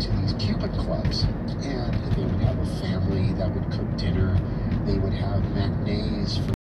to these Cuban clubs, and they would have a family that would cook dinner. They would have matinees for